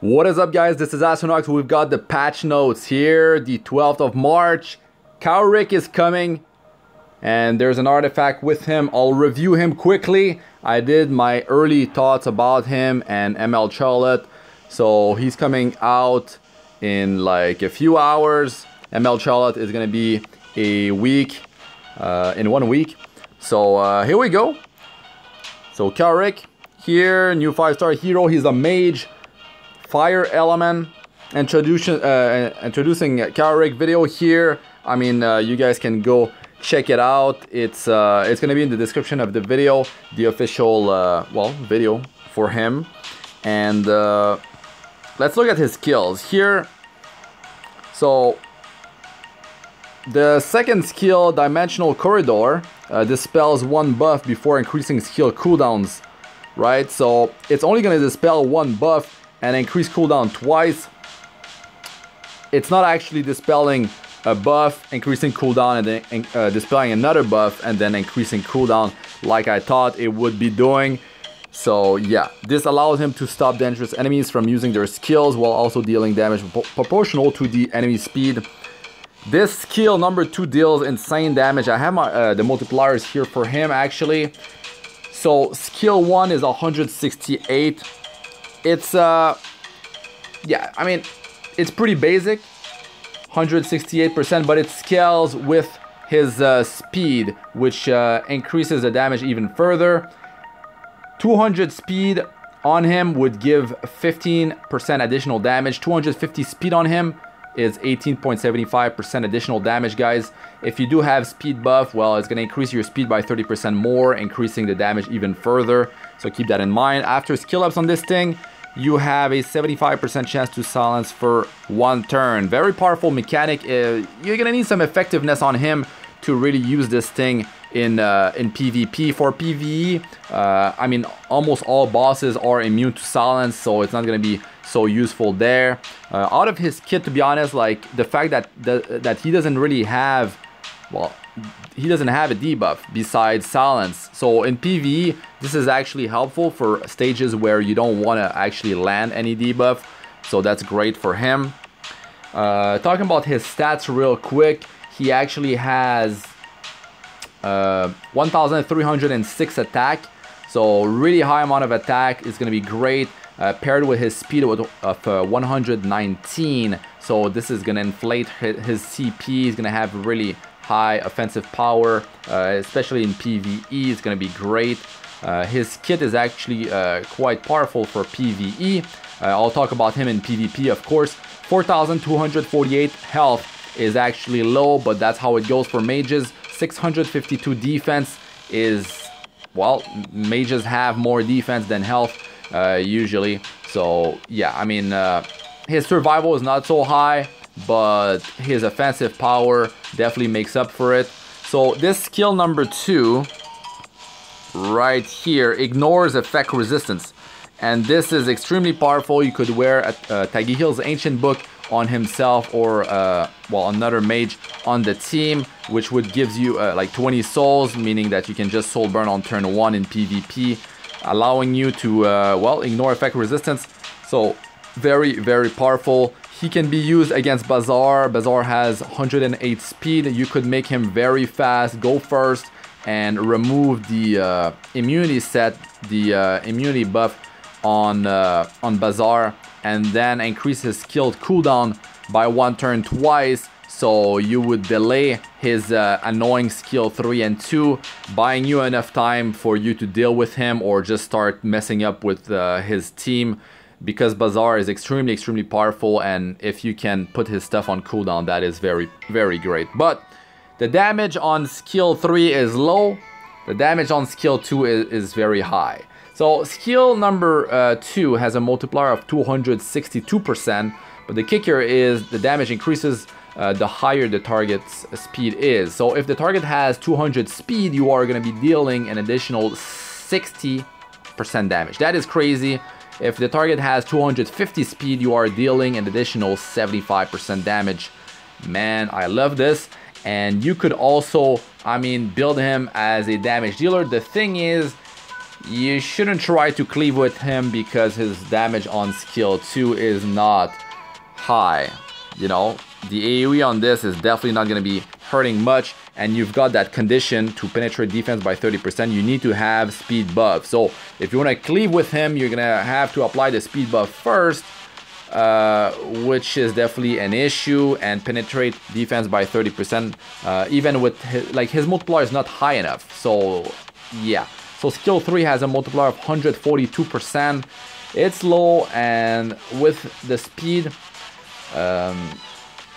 What is up guys, this is Astranox. We've got the patch notes here, the 12th of March. Kawerik is coming and there's an artifact with him. I'll review him quickly. I did my early thoughts about him and ML Charlotte. So he's coming out in like a few hours. ML Charlotte is gonna be a week, uh, in one week. So uh, here we go. So Kawerik here, new five star hero. He's a mage fire element introduction uh, introducing Kawerik video here. I mean uh, you guys can go check it out. It's uh, it's gonna be in the description of the video the official uh, well video for him. And uh, let's look at his skills here. So the second skill dimensional corridor uh, dispels one buff before increasing skill cooldowns right? So it's only gonna dispel one buff and increase cooldown twice. It's not actually dispelling a buff, increasing cooldown, and then uh, dispelling another buff, and then increasing cooldown like I thought it would be doing. So yeah, this allows him to stop dangerous enemies from using their skills while also dealing damage proportional to the enemy speed. This skill number two deals insane damage. I have my, uh, the multipliers here for him actually. So skill one is 168 it's, uh, yeah, I mean, it's pretty basic, 168%, but it scales with his uh, speed, which uh, increases the damage even further. 200 speed on him would give 15% additional damage. 250 speed on him is 18.75% additional damage, guys. If you do have speed buff, well, it's going to increase your speed by 30% more, increasing the damage even further. So keep that in mind. After skill ups on this thing, you have a 75% chance to silence for one turn. Very powerful mechanic. Uh, you're gonna need some effectiveness on him to really use this thing in uh, in PvP. For PvE, uh, I mean, almost all bosses are immune to silence, so it's not gonna be so useful there. Uh, out of his kit, to be honest, like the fact that the, that he doesn't really have, well, he doesn't have a debuff besides silence. So in PvE, this is actually helpful for stages where you don't want to actually land any debuff. So that's great for him. Uh, talking about his stats real quick, he actually has uh, 1,306 attack. So really high amount of attack is going to be great. Uh, paired with his speed of, uh, 119. So this is going to inflate his, his CP. He's going to have really high offensive power, uh, especially in PvE. It's going to be great. Uh, his kit is actually uh, quite powerful for PvE. Uh, I'll talk about him in PvP, of course. 4,248 health is actually low, but that's how it goes for mages. 652 defense is, well, mages have more defense than health uh, usually. So, yeah, I mean, uh, his survival is not so high but his offensive power definitely makes up for it. So this skill number two, right here, ignores effect resistance. And this is extremely powerful. You could wear a, uh, Tagehel's Ancient Book on himself or, uh, well, another mage on the team, which would gives you uh, like 20 souls, meaning that you can just soul burn on turn one in PvP, allowing you to, uh, well, ignore effect resistance. So very, very powerful. He can be used against Basar. Basar has 108 speed. You could make him very fast, go first, and remove the uh, immunity set, the uh, immunity buff on uh, on Basar, and then increase his skill cooldown by one turn twice. So you would delay his uh, annoying skill 3 and 2, buying you enough time for you to deal with him or just start messing up with uh, his team because Basar is extremely, extremely powerful and if you can put his stuff on cooldown, that is very, very great. But the damage on skill 3 is low, the damage on skill 2 is, is very high. So skill number uh, 2 has a multiplier of 262%, but the kicker is the damage increases uh, the higher the target's speed is. So if the target has 200 speed, you are going to be dealing an additional 60% damage. That is crazy. If the target has 250 speed, you are dealing an additional 75% damage. Man, I love this. And you could also, I mean, build him as a damage dealer. The thing is, you shouldn't try to cleave with him because his damage on skill 2 is not high. You know, the AoE on this is definitely not going to be hurting much and you've got that condition to penetrate defense by 30%, you need to have speed buff. So if you want to cleave with him, you're going to have to apply the speed buff first, uh, which is definitely an issue, and penetrate defense by 30%, uh, even with, his, like, his multiplier is not high enough. So, yeah. So skill 3 has a multiplier of 142%. It's low, and with the speed, um,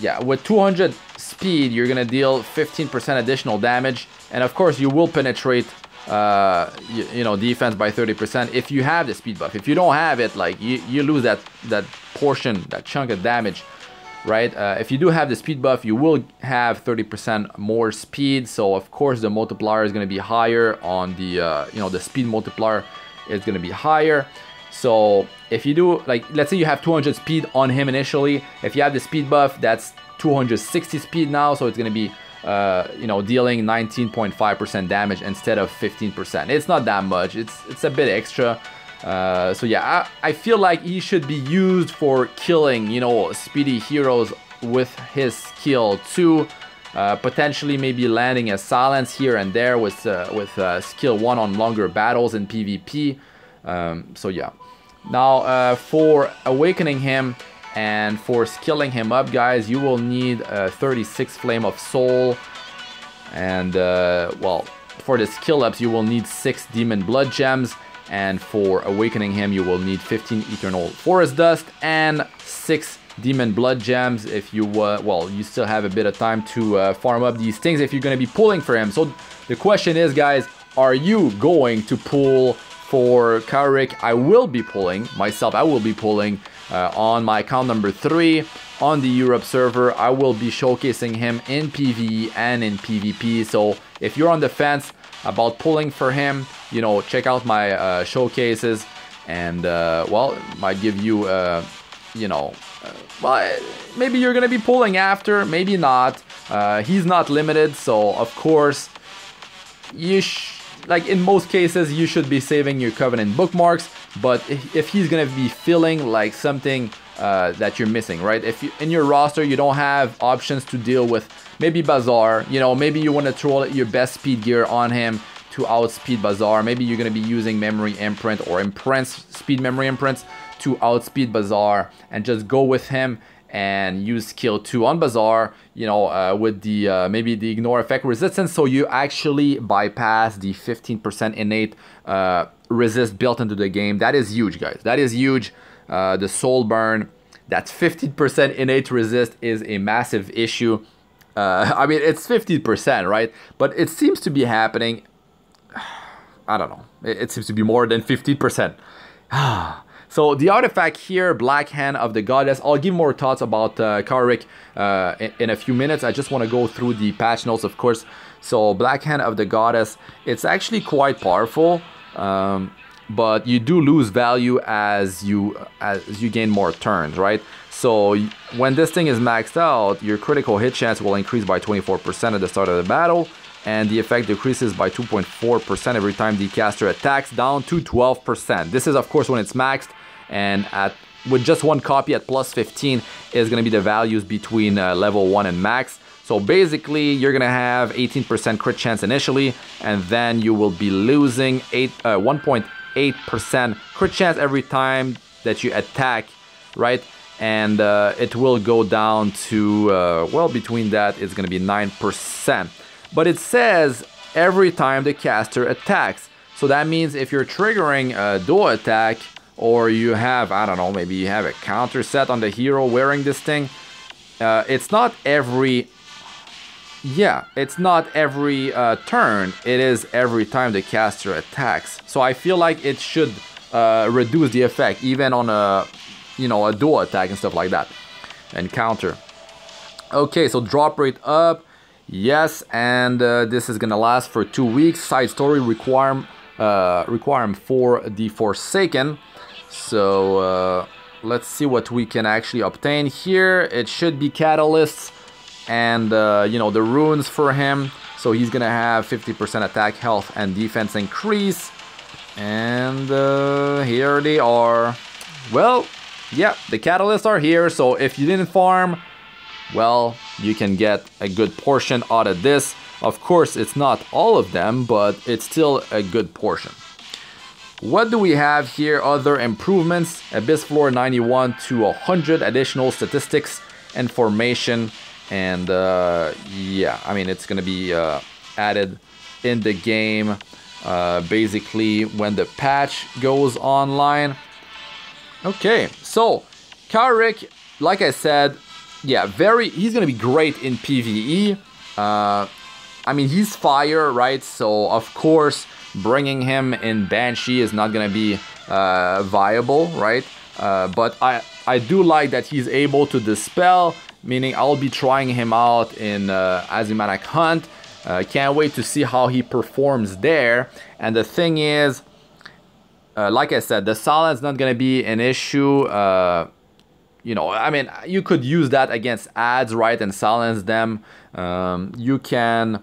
yeah, with 200 speed, you're gonna deal 15% additional damage, and of course you will penetrate, uh, you, you, know, defense by 30% if you have the speed buff. If you don't have it, like you, you lose that that portion, that chunk of damage, right? Uh, if you do have the speed buff, you will have 30% more speed. So of course the multiplier is gonna be higher on the, uh, you know, the speed multiplier is gonna be higher. So if you do, like, let's say you have 200 speed on him initially. If you have the speed buff, that's 260 speed now, so it's going to be, uh, you know, dealing 19.5% damage instead of 15%. It's not that much. It's it's a bit extra. Uh, so yeah, I, I feel like he should be used for killing, you know, speedy heroes with his skill too. Uh, potentially maybe landing a silence here and there with uh, with uh, skill 1 on longer battles in PvP. Um, so yeah. Now uh, for awakening him, and for skilling him up, guys, you will need a 36 Flame of Soul. And, uh, well, for the skill ups, you will need 6 Demon Blood Gems. And for awakening him, you will need 15 Eternal Forest Dust and 6 Demon Blood Gems if you, uh, well, you still have a bit of time to uh, farm up these things if you're going to be pulling for him. So the question is, guys, are you going to pull for Kawerik? I will be pulling, myself, I will be pulling uh, on my account number three on the Europe server. I will be showcasing him in PvE and in PvP. So if you're on the fence about pulling for him, you know, check out my uh, showcases and, uh, well, might give you, uh, you know, uh, well, maybe you're going to be pulling after, maybe not. Uh, he's not limited, so of course, you like in most cases, you should be saving your Covenant bookmarks but if, he's gonna be feeling like something uh, that you're missing, right? If you, in your roster you don't have options to deal with maybe Basar, you know, maybe you want to throw your best speed gear on him to outspeed Basar. Maybe you're gonna be using memory imprint or imprints, speed memory imprints to outspeed Basar and just go with him and use skill 2 on Basar, you know, uh, with the uh, maybe the ignore effect resistance so you actually bypass the 15% innate uh, resist built into the game. That is huge, guys. That is huge. Uh, the soul burn, that 15% innate resist is a massive issue. Uh, I mean, it's 50%, right? But it seems to be happening. I don't know. It, it seems to be more than 50%. so the artifact here, Black Hand of the Goddess, I'll give more thoughts about uh, Kawerik uh, in, in, a few minutes. I just want to go through the patch notes, of course. So Black Hand of the Goddess, it's actually quite powerful. Um, but you do lose value as you as you gain more turns, right? So when this thing is maxed out, your critical hit chance will increase by 24% at the start of the battle, and the effect decreases by 2.4% every time the caster attacks, down to 12%. This is of course when it's maxed, and at with just one copy at plus 15 is going to be the values between uh, level 1 and max. So basically, you're gonna have 18% crit chance initially, and then you will be losing 8, uh, 1.8% crit chance every time that you attack, right? And uh, it will go down to, uh, well, between that, it's gonna be 9%. But it says every time the caster attacks. So that means if you're triggering a dual attack, or you have, I don't know, maybe you have a counter set on the hero wearing this thing, uh, it's not every yeah, it's not every uh, turn, it is every time the caster attacks. So I feel like it should uh, reduce the effect even on a, you know, a dual attack and stuff like that. And counter. Okay, so drop rate up. Yes, and uh, this is gonna last for two weeks. Side story require, uh, require for the Forsaken. So uh, let's see what we can actually obtain here. It should be catalysts and uh, you know the runes for him so he's gonna have 50% attack health and defense increase And uh, here they are. Well, yeah, the catalysts are here. So if you didn't farm, well, you can get a good portion out of this. Of course, it's not all of them, but it's still a good portion. What do we have here? Other improvements. Abyss Floor 91 to 100 additional statistics and formation. And uh, yeah, I mean, it's to be uh, added in the game uh, basically when the patch goes online. Okay, so Kawerik, like I said, yeah, very, he's to be great in PvE. Uh, I mean, he's fire, right? So, of course, bringing him in Banshee is not going to be uh, viable, right? Uh, but I, I do like that he's able to dispel, meaning I'll be trying him out in uh, Hunt. Uh, can't wait to see how he performs there. And the thing is, uh, like I said, the silence not going to be an issue. Uh, you know, I mean, you could use that against ads, right, and silence them. Um, you can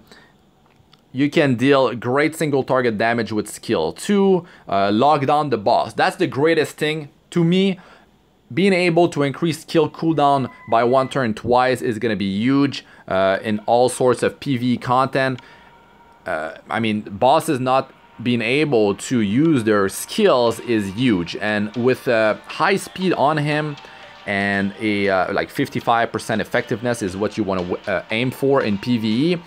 you can deal great single target damage with skill. Two, uh, lock down the boss. That's the greatest thing to me. Being able to increase skill cooldown by one turn twice is going to be huge uh, in all sorts of PV content. Uh, I mean, bosses not being able to use their skills is huge. And with uh, high speed on him and a uh, like 55% effectiveness is what you want to uh, aim for in PvE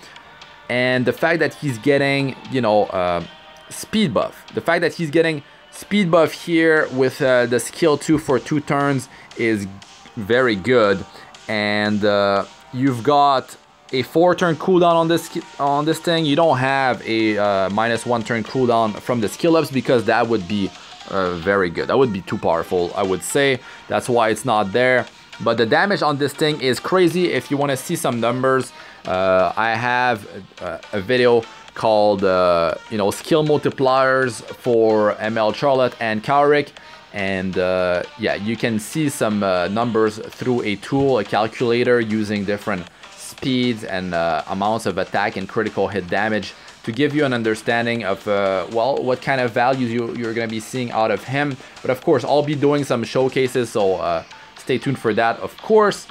and the fact that he's getting, you know, uh, speed buff. The fact that he's getting speed buff here with uh, the skill 2 for 2 turns is very good. And uh, you've got a 4 turn cooldown on this on this thing. You don't have a uh, minus 1 turn cooldown from the skill ups because that would be uh, very good. That would be too powerful, I would say. That's why it's not there. But the damage on this thing is crazy. If you want to see some numbers, uh, I have a, a video called uh, you know skill multipliers for ML Charlotte and Kawerik and uh, yeah you can see some uh, numbers through a tool a calculator using different speeds and uh, amounts of attack and critical hit damage to give you an understanding of uh, well what kind of values you, you're gonna be seeing out of him. But of course I'll be doing some showcases so stay tuned for that of course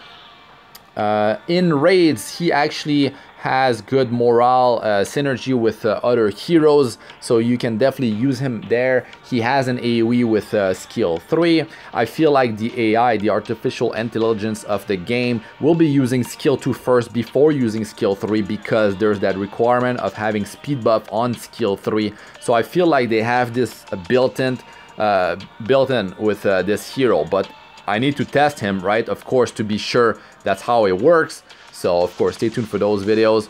uh, in raids, he actually has good morale uh, synergy with uh, other heroes so you can definitely use him there. He has an aoe with uh, skill 3 i feel like the ai the artificial intelligence of the game will be using skill 2 first before using skill 3 because there's that requirement of having speed buff on skill 3 so i feel like they have this built-in uh, built in with uh, this hero but I need to test him, right? Of course, to be sure that's how it works. So, of course, stay tuned for those videos.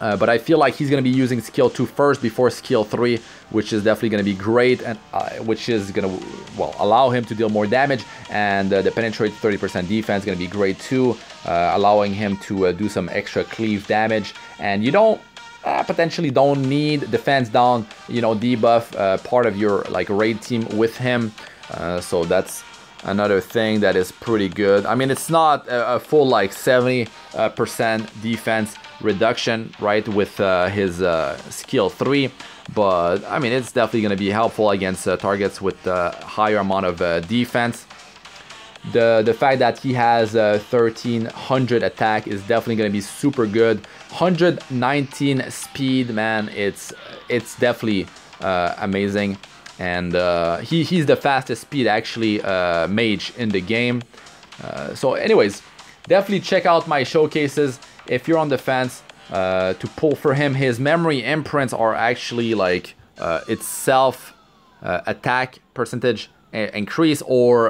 Uh, but I feel like he's going to be using skill 2 first before skill 3, which is definitely going to be great, and uh, which is going to, well, allow him to deal more damage, and uh, the penetrate 30% defense is going to be great too, uh, allowing him to uh, do some extra cleave damage, and you don't, uh, potentially don't need defense down, you know, debuff part of your, like, raid team with him, so that's another thing that is pretty good. I mean, it's not a, a full like 70% uh, defense reduction, right, with uh, his uh, skill 3, but I mean, it's definitely going to be helpful against uh, targets with a higher amount of uh, defense. The, the fact that he has 1300 attack is definitely going to be super good. 119 speed, man, it's it's definitely uh, amazing and uh, he, he's the fastest speed actually uh, mage in the game. Uh, so anyways, definitely check out my showcases if you're on the fence uh, to pull for him. His memory imprints are actually like uh, itself uh, attack percentage increase or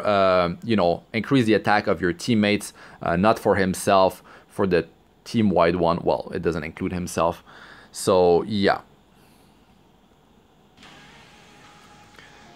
you know increase the attack of your teammates, not for himself, for the team-wide one. Well, it doesn't include himself. So yeah.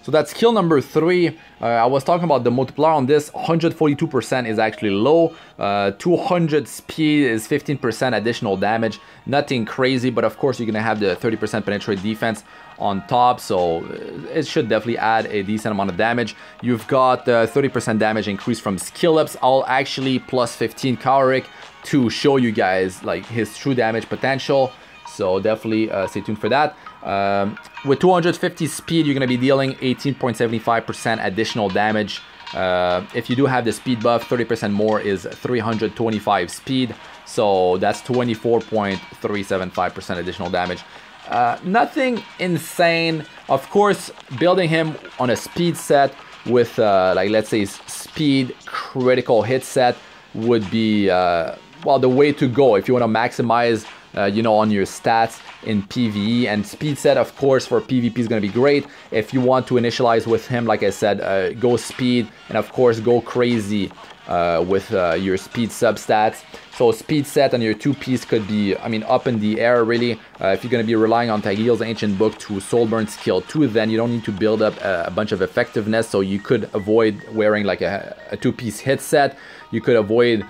So that's skill number three. Uh, I was talking about the multiplier on this. 142% is actually low. Uh, 200 speed is 15% additional damage. Nothing crazy, but of course you're gonna have the 30% penetrate defense on top, so uh, it should definitely add a decent amount of damage. You've got 30% damage increase from skill ups. I'll actually plus 15 Kawerik to show you guys like his true damage potential. So definitely uh, stay tuned for that. Um, with 250 speed, you're going to be dealing 18.75% additional damage. Uh, if you do have the speed buff, 30% more is 325 speed. So that's 24.375% additional damage. Uh, nothing insane. Of course, building him on a speed set with, uh, like, let's say, speed critical hit set would be, uh, well, the way to go if you want to maximize uh, you know, on your stats in PvE. And speed set, of course, for PvP is going to be great. If you want to initialize with him, like I said, uh, go speed and of course go crazy uh, with uh, your speed substats. So speed set on your two piece could be, I mean, up in the air really. Uh, if you're going to be relying on Tagehel's Ancient Book to Soulburn skill 2, then you don't need to build up a, bunch of effectiveness. So you could avoid wearing like a, a two piece hit set. You could avoid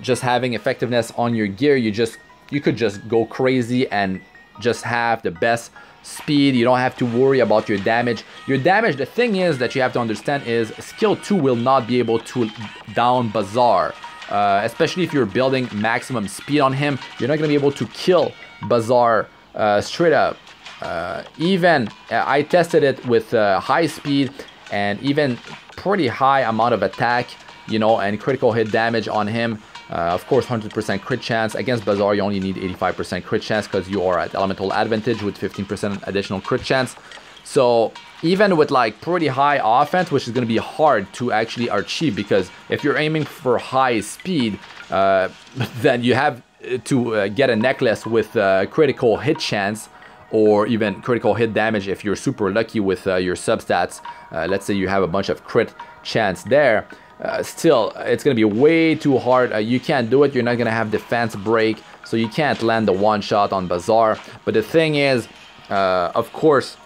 just having effectiveness on your gear. You just you could just go crazy and just have the best speed. You don't have to worry about your damage. Your damage the thing is that you have to understand is skill 2 will not be able to down Basar. Uh, especially if you're building maximum speed on him you're not going to be able to kill Basar uh, straight up. Uh, even uh, I tested it with uh, high speed and even pretty high amount of attack you know and critical hit damage on him uh, of course, 100% crit chance. Against Basar, you only need 85% crit chance because you are at elemental advantage with 15% additional crit chance. So even with like pretty high offense, which is going to be hard to actually achieve because if you're aiming for high speed, uh, then you have to uh, get a necklace with uh, critical hit chance or even critical hit damage if you're super lucky with uh, your substats. Uh, let's say you have a bunch of crit chance there uh, still, it's going to be way too hard. Uh, you can't do it. You're not going to have defense break, so you can't land the one shot on Basar. But the thing is, uh, of course,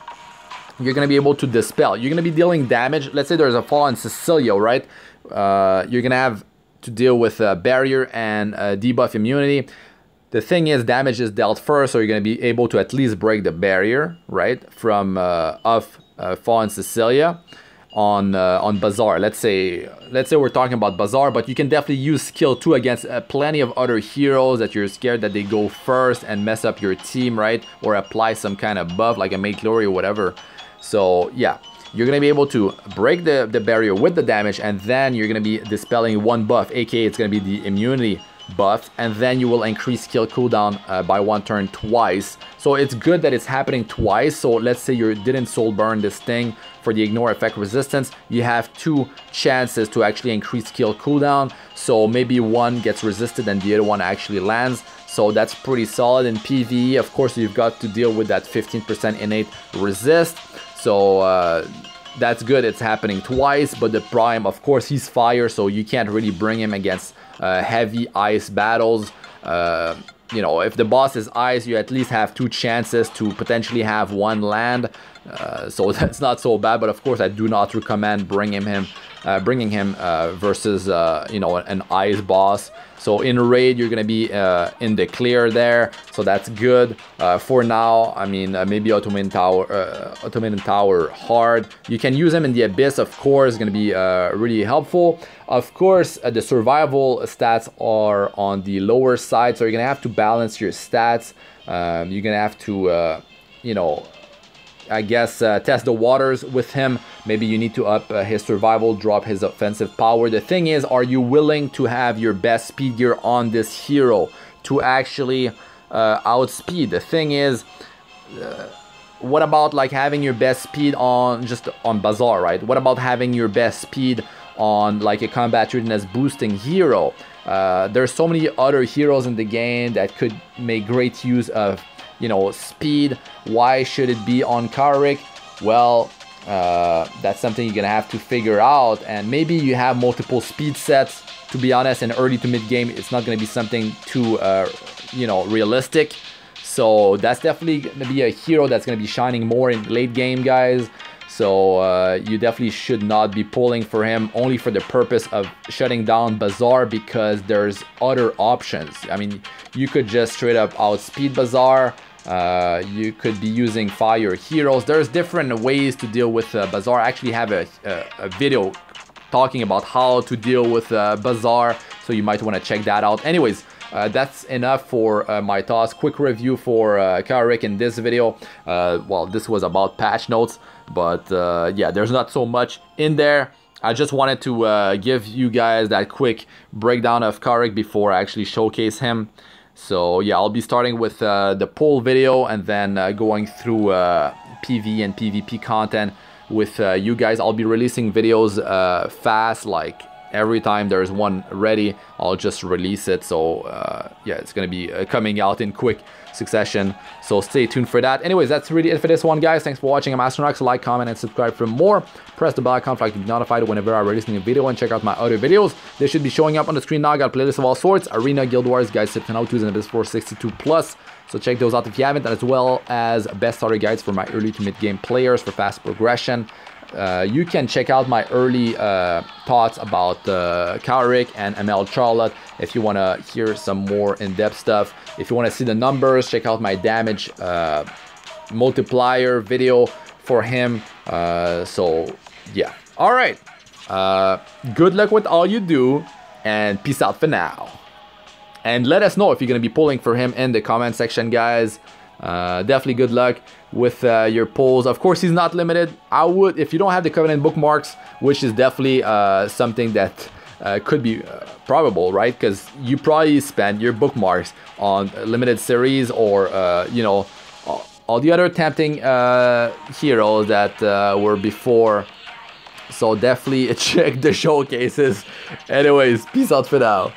you're going to be able to dispel. You're going to be dealing damage. Let's say there's a Fallen Cecilia, right? Uh, you're going to have to deal with barrier and debuff immunity. The thing is, damage is dealt first, so you're going to be able to at least break the barrier, right? From uh, off uh, Fallen Cecilia on uh, on Basar. Let's say let's say we're talking about Basar, but you can definitely use skill 2 against uh, plenty of other heroes that you're scared that they go first and mess up your team, right? Or apply some kind of buff like a Maid Glory or whatever. So yeah, you're gonna be able to break the, the barrier with the damage and then you're gonna be dispelling one buff, aka it's gonna be the immunity buff and then you will increase skill cooldown uh, by one turn twice. So it's good that it's happening twice. So let's say you didn't soul burn this thing for the ignore effect resistance you have two chances to actually increase skill cooldown. So maybe one gets resisted and the other one actually lands. So that's pretty solid. In PvE of course you've got to deal with that 15% innate resist. So uh, that's good it's happening twice but the prime of course he's fire so you can't really bring him against uh, heavy ice battles. Uh, you know, if the boss is ice, you at least have two chances to potentially have one land. Uh, so that's not so bad, but of course I do not recommend bringing him, uh, bringing him uh, versus uh, you know an ice boss. So in raid, you're gonna be uh, in the clear there, so that's good. Uh, for now, I mean, uh, maybe Automaton Tower, Automaton Tower hard. You can use them in the Abyss, of course, gonna be really helpful. Of course, the survival stats are on the lower side, so you're gonna have to balance your stats. Um, you're gonna have to, you know, I guess, uh, test the waters with him. Maybe you need to up uh, his survival, drop his offensive power. The thing is, are you willing to have your best speed gear on this hero to actually uh, outspeed? The thing is, uh, what about like having your best speed on just on Basar, right? What about having your best speed on like a combat readiness boosting hero? Uh, there's so many other heroes in the game that could make great use of you know, speed. Why should it be on Kawerik? Well, uh, that's something you're gonna have to figure out. And maybe you have multiple speed sets. To be honest, in early to mid game, it's not gonna be something too, uh, you know, realistic. So that's definitely gonna be a hero that's gonna be shining more in late game, guys. So uh, you definitely should not be pulling for him only for the purpose of shutting down Basar because there's other options. I mean, you could just straight up outspeed Basar. Uh, you could be using fire heroes. There's different ways to deal with uh, Basar. I actually have a, a, a, video talking about how to deal with uh, Basar, so you might want to check that out. Anyways, uh, that's enough for uh, my thoughts. Quick review for uh, Kawerik in this video. Uh, well, this was about patch notes, but uh, yeah, there's not so much in there. I just wanted to uh, give you guys that quick breakdown of Kawerik before I actually showcase him. So yeah, I'll be starting with uh, the poll video and then uh, going through uh, PV and PvP content with uh, you guys. I'll be releasing videos uh, fast, like every time there's one ready, I'll just release it. So uh, yeah, it's gonna be coming out in quick succession. So stay tuned for that. Anyways, that's really it for this one, guys. Thanks for watching. I'm Astranox. Like, comment, and subscribe for more. Press the bell icon for to be notified whenever I release a new video and check out my other videos. They should be showing up on the screen now. I got playlists of all sorts. Arena, Guild Wars, guys, tips and how-tos, and Abyss 462 plus. So check those out if you haven't, as well as best starter guides for my early to mid game players for fast progression. Uh, you can check out my early uh, thoughts about uh, and ML Charlotte if you want to hear some more in-depth stuff. If you want to see the numbers, check out my damage uh, multiplier video for him. Uh, so yeah. All right. Uh, good luck with all you do and peace out for now. And let us know if you're going to be pulling for him in the comment section, guys. Definitely good luck with uh, your polls. Of course, he's not limited. I would, if you don't have the Covenant bookmarks, which is definitely uh, something that uh, could be uh, probable, right? Because you probably spend your bookmarks on limited series or, uh, you know, all the other tempting heroes that were before. So definitely check the showcases. Anyways, peace out for now.